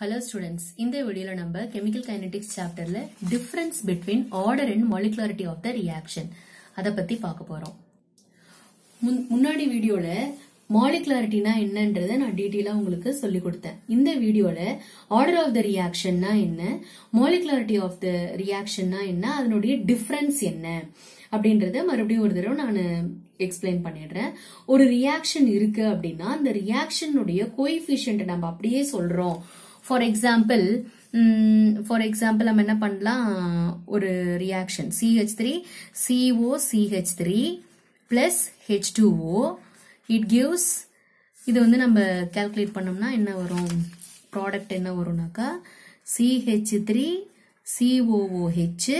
Hello students இந்த வீடியோல நம்ம கெமிக்கல் கைனடிக்ஸ் சாப்டர்ல difference between order and molecularity of the reaction அதை பத்தி பார்க்க போறோம். முன்- முன்னாடி வீடியோல மாலிகுலாரிட்டினா என்னன்றதை நான் டீட்டெயிலா உங்களுக்கு சொல்லி கொடுத்தேன். இந்த வீடியோல ஆர்டர் ஆஃப் த ரியாக்ஷன்னா என்ன மாலிகுலாரிட்டி ஆஃப் த ரியாக்ஷன்னா என்ன அதனுடைய டிஃபரன்ஸ் என்ன அப்படின்றத மறுபடியும் ஒரு தடவை நான் எக்ஸ்பிளைன் பண்ணிடுறேன். ஒரு ரியாக்ஷன் இருக்கு அப்படின்னா அந்த ரியாக்ஷனுடைய கோஎஃபிஷியன்ட் நம்ம அப்படியே சொல்றோம். ஃபார் எக்ஸாம்பிள் ஃபார் எக்ஸாம்பிள் நம்ம என்ன பண்ணலாம்? ஒரு reaction CH three CO CH three plus H two O it gives இது வந்து நம்ம கால்குலேட் பண்ணோம்னா என்ன வரும்? ப்ராடக்ட் என்ன வரும்னாக்கா? CH three COOH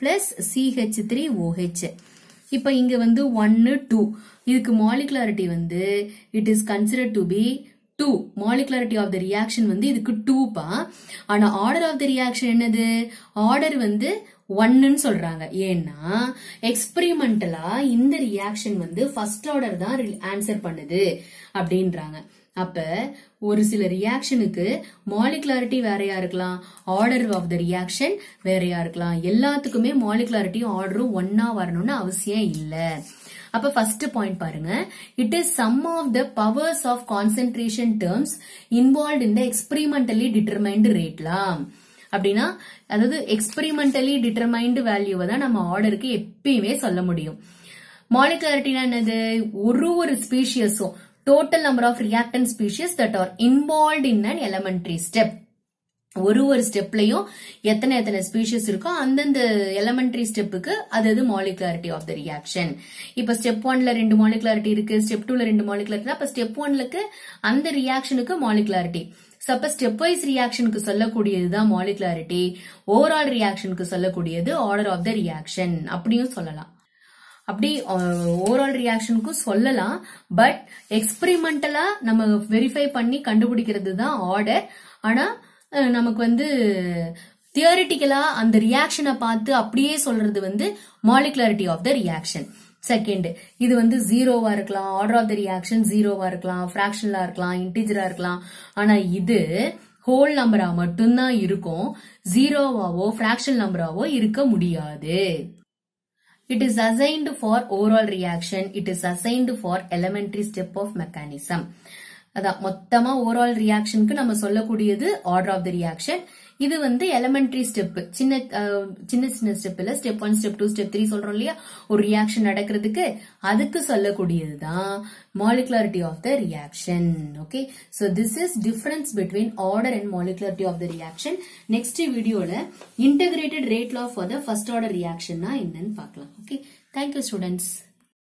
plus CH three OH இப்போ இங்கே வந்து ஒன்னு டூ இதுக்கு மாலிகுலாரிட்டி வந்து it is consider to be two molecularity of the reaction வந்து இதுக்கு டூப்பா ஆனால் ஆனா ஆர்டர் ஆஃப் த ரியாக்ஷன் என்னது? ஆர்டர் வந்து ஒன்னுன்னு சொல்றாங்க. ஏன்னா எக்ஸ்பெரிமெண்டலா இந்த ரியாக்ஷன் வந்து ஃபர்ஸ்ட் ஆர்டர் தான் ஆன்சர் பண்ணுது அப்படின்றாங்க. அப்ப ஒரு சில ரியாக்ஷனுக்கு மாலிகுலாரிட்டி வேறையா இருக்கலாம். ஆர்டர் ஆஃப் த ரியாக்ஷன் வேறையா இருக்கலாம். எல்லாத்துக்குமே மாலிகுலாரிட்டியும் ஆர்டரும் ஒன்னா வரணும்னு அவசியம் இல்லை. அப்ப ஃபர்ஸ்ட் பாயிண்ட் பாருங்க. It is sum of the powers of concentration terms involve in the experimentally determined ரேட்லாம் அப்படின்னா அதாவது எக்ஸ்பெரிமெண்டலி டிட்டர்மைண்டு வேல்யூவை தான் நம்ம ஆர்டருக்கு எப்பயுமே சொல்ல முடியும். மாலிகுலாரிட்டினா என்னது? ஒரு ஒரு ஸ்பீஷியஸும் total number of reactant species that are involve in an elementary step ஒரு ஒரு ஸ்டெப்லயும் எத்தனை எத்தனை ஸ்பீஷிஸ் இருக்கோ அந்தந்த எலமெண்ட்ரி ஸ்டெப்புக்கு அது அது மாலிகுலாரிட்டி ஆஃப் த ரியாக்ஷன் இப்ப ஸ்டெப் ஒன்ல ரெண்டு மாலிகுலாரிட்டி இருக்கு ஸ்டெப் டூல ரெண்டு மாலிகுலாரிட்டி அப்ப ஸ்டெப் ஒன்லுக்கு அந்த ரியாக்ஷனுக்கு மாலிகுலாரிட்டி சப்ப ஸ்டெப் வைஸ் ரியாக்ஷனுக்கு சொல்லக்கூடியதுதான் மாலிகுலாரிட்டி ஓவரால் ரியாக்ஷனுக்கு சொல்லக்கூடியது ஆர்டர் ஆஃப் த ரியாக்ஷன் அப்படியும் சொல்லலாம். அப்படி ஓவரால் ரியாக்ஷனுக்கும் சொல்லலாம். பட் எக்ஸ்பெரிமெண்டலா நம்ம வெரிஃபை பண்ணி கண்டுபிடிக்கிறது தான் ஆர்டர் ஆனா நமக்கு வந்து தியரிட்டிக்கலா அந்த ரியாக்ஷனை பார்த்து அப்படியே சொல்றது வந்து molecularity of the reaction second இது வந்து ஜீரோவா இருக்கலாம் ஆர்டர் ஆஃப் த ரியாக்ஷன் ஜீரோவா இருக்கலாம் ஃபிராக்ஷனலா இருக்கலாம் இன்டிஜரா இருக்கலாம். ஆனா இது ஹோல் நம்பரா மட்டும்தான் இருக்கும். ஜீரோவாவோ ஃபிராக்ஷன் நம்பராவோ இருக்க முடியாது. It is assigned for overall reaction it is assigned for elementary step of mechanism அதான் மொத்தமா ஓவரால் ரியாக்ஷனுக்கு நம்ம சொல்லக்கூடியது ஆர்டர் ஆஃப் த ரியாக்ஷன் இது வந்து எலமெண்ட்ரி ஸ்டெப் சின்ன சின்ன சின்ன ஸ்டெப் இல்ல step one step two step three சொல்றோம் இல்லையா? ஒரு ரியாக்ஷன் நடக்கிறதுக்கு அதுக்கு சொல்லக்கூடியது தான் molecularity of the reaction okay so this is difference between order and molecularity of the reaction next வீடியோல integrated rate law for the first order ரியாக்ஷன்னா என்னன்னு பார்க்கலாம். Okay thank you students